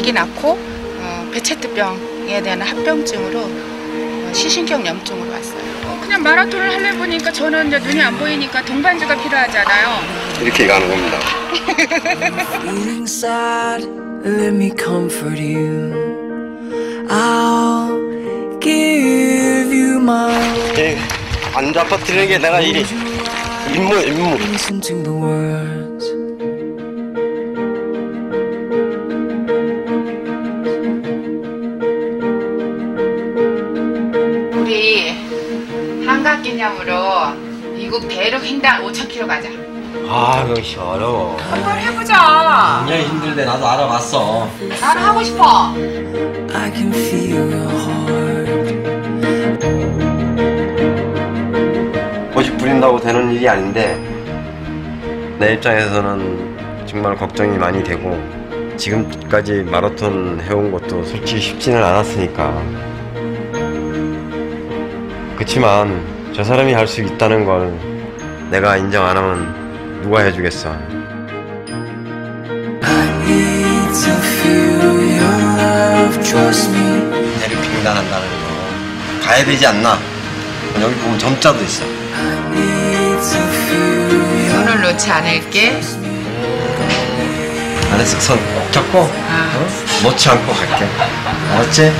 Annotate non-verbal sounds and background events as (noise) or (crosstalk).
아기 낳고 어, 배체트병에 대한 합병증으로 어, 시신경 염증으로 왔어요. 어, 그냥 마라톤을 하려 보니까 저는 이제 눈이 안 보이니까 동반자가 필요하잖아요. 이렇게 가는 겁니다. Let me comfort you. I'll give you my 예, 안 잡아뜨리는 게 내가 이 임무 임무. listen to the words. 한가 기념으로 미국 대륙 횡단 5,000km 가자. 아 그것이 어려워. 한번 해보자. 굉장히 힘들대 나도 알아봤어. 나는 하고 싶어. I can feel your heart. 고집 부린다고 되는 일이 아닌데 내 입장에서는 정말 걱정이 많이 되고 지금까지 마라톤 해온 것도 솔직히 쉽지는 않았으니까 그치만 저 사람이 할 수 있다는 걸 내가 인정 안 하면 누가 해주겠어 I need to feel your love. Trust me. 대륙 횡단한다는 거 가야 되지 않나 여기 보면 점자도 있어 I need to feel your 손을 놓지 않을게. 안에서 손꼭 잡고 어? 놓지 않고 갈게 (laughs) 알았지?